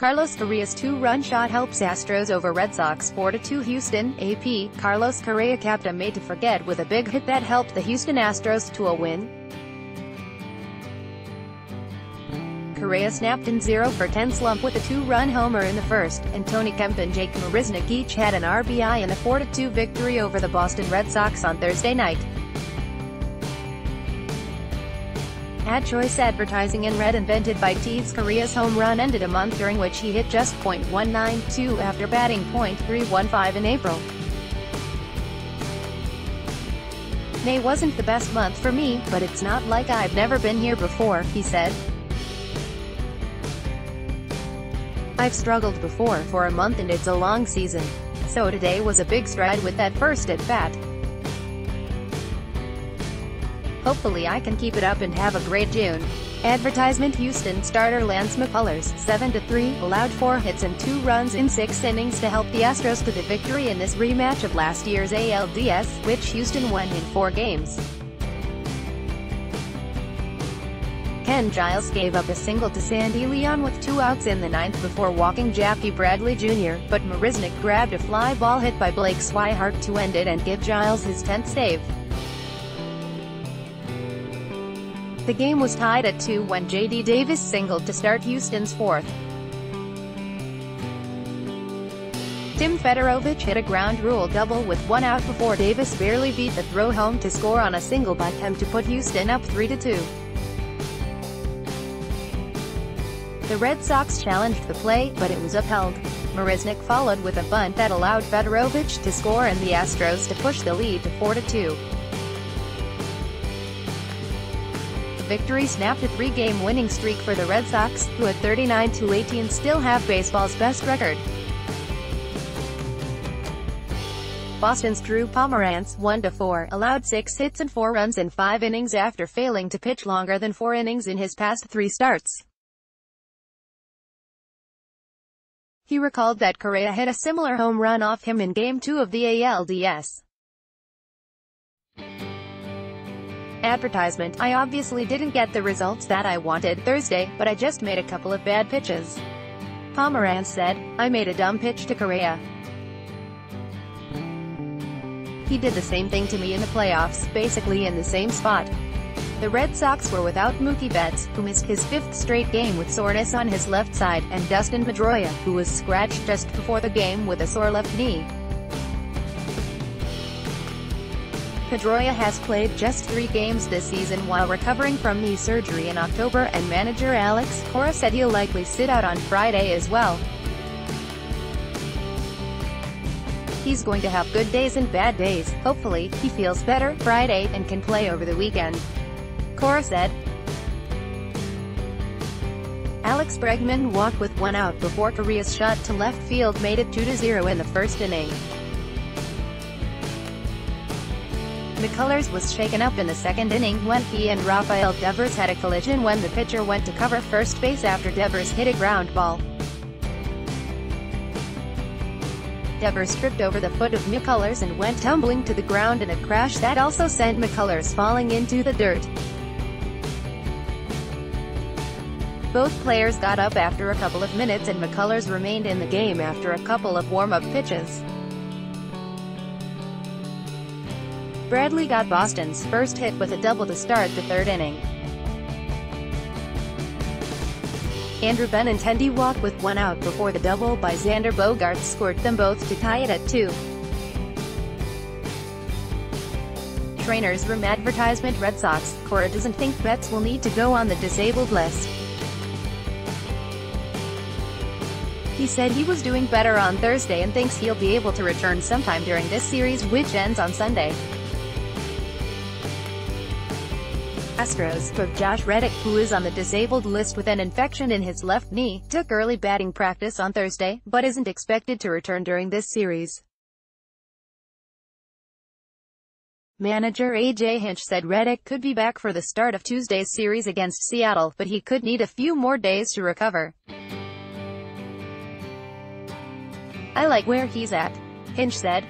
Carlos Correa's two-run shot helps Astros over Red Sox 4-2 Houston, AP, Carlos Correa capped a made to forget with a big hit that helped the Houston Astros to a win. Correa snapped in 0 for 10 slump with a two-run homer in the first, and Tony Kemp and Jake Marisnick each had an RBI in a 4-2 victory over the Boston Red Sox on Thursday night. Ad choice advertising in red invented by Teads Correa's home run ended a month during which he hit just .192 after batting .315 in April. May wasn't the best month for me, but it's not like I've never been here before, he said. I've struggled before for a month and it's a long season. So today was a big stride with that first at bat. Hopefully I can keep it up and have a great June. Advertisement Houston starter Lance McCullers, 7-3, allowed 4 hits and 2 runs in 6 innings to help the Astros to the victory in this rematch of last year's ALDS, which Houston won in 4 games. Ken Giles gave up a single to Sandy Leon with two outs in the ninth before walking Jackie Bradley Jr., but Marisnick grabbed a fly ball hit by Blake Swihart to end it and give Giles his 10th save. The game was tied at 2 when J.D. Davis singled to start Houston's fourth. Tim Federowicz hit a ground rule double with one out before Davis barely beat the throw home to score on a single by Kemp to put Houston up 3-2. The Red Sox challenged the play, but it was upheld. Marisnick followed with a bunt that allowed Federowicz to score and the Astros to push the lead to 4-2. Victory snapped a three-game winning streak for the Red Sox, who at 39-18 still have baseball's best record. Boston's Drew Pomeranz, 1-4, allowed six hits and four runs in five innings after failing to pitch longer than four innings in his past three starts. He recalled that Correa hit a similar home run off him in Game 2 of the ALDS. Advertisement I obviously didn't get the results that I wanted Thursday, but I just made a couple of bad pitches. Pomeranz said, I made a dumb pitch to Correa. He did the same thing to me in the playoffs, basically in the same spot. The Red Sox were without Mookie Betts, who missed his fifth straight game with soreness on his left side, and Dustin Pedroia, who was scratched just before the game with a sore left knee. Pedroia has played just three games this season while recovering from knee surgery in October and manager Alex Cora said he'll likely sit out on Friday as well. He's going to have good days and bad days, hopefully, he feels better Friday and can play over the weekend. Cora said. Alex Bregman walked with one out before Correa's shot to left field made it 2-0 in the first inning. McCullers was shaken up in the second inning when he and Rafael Devers had a collision when the pitcher went to cover first base after Devers hit a ground ball. Devers tripped over the foot of McCullers and went tumbling to the ground in a crash that also sent McCullers falling into the dirt. Both players got up after a couple of minutes and McCullers remained in the game after a couple of warm-up pitches. Bradley got Boston's first hit with a double to start the third inning. Andrew Benintendi walked with one out before the double by Xander Bogaerts scored them both to tie it at two. Trainers room advertisement Red Sox, Cora doesn't think Betts will need to go on the disabled list. He said he was doing better on Thursday and thinks he'll be able to return sometime during this series which ends on Sunday. Astros, Josh Reddick, who is on the disabled list with an infection in his left knee, took early batting practice on Thursday, but isn't expected to return during this series. Manager AJ Hinch said Reddick could be back for the start of Tuesday's series against Seattle, but he could need a few more days to recover. I like where he's at. Hinch said.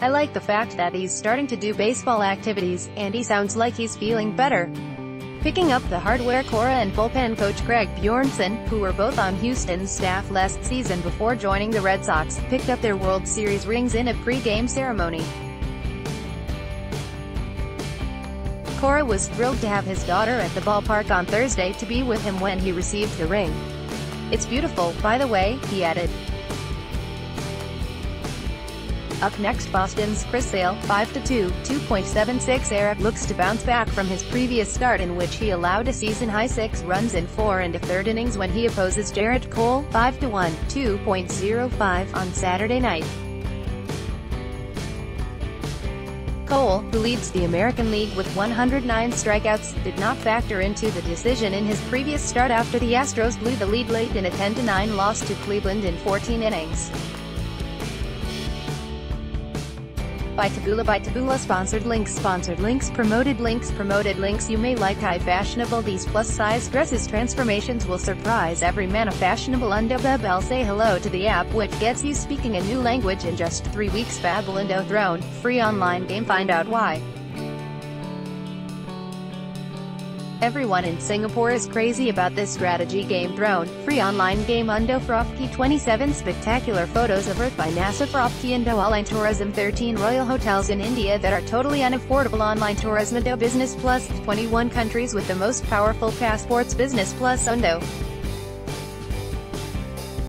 I like the fact that he's starting to do baseball activities, and he sounds like he's feeling better. Picking up the hardware Cora and bullpen coach Craig Bjornson, who were both on Houston's staff last season before joining the Red Sox, picked up their World Series rings in a pre-game ceremony. Cora was thrilled to have his daughter at the ballpark on Thursday to be with him when he received the ring. It's beautiful, by the way, he added. Up next Boston's Chris Sale, 5-2, 2.76 ERA, looks to bounce back from his previous start in which he allowed a season-high six runs in four and a third innings when he opposes Gerrit Cole, 5-1, 2.05 on Saturday night. Cole, who leads the American League with 109 strikeouts, did not factor into the decision in his previous start after the Astros blew the lead late in a 10-9 loss to Cleveland in 14 innings. By Taboola by Taboola Sponsored links Sponsored links Promoted links Promoted links. You may like high fashionable these plus size dresses. Transformations will surprise every man. A fashionable under I'll say hello to the app which gets you speaking a new language in just three weeks. Babbel Throne, free online game. Find out why. Everyone in Singapore is crazy about this strategy. Game Throne, free online game Undo Frofki 27 spectacular photos of Earth by NASA Frofki Indo Online Tourism. 13 royal hotels in India that are totally unaffordable online tourism. Undo Business Plus. 21 countries with the most powerful passports. Business Plus Undo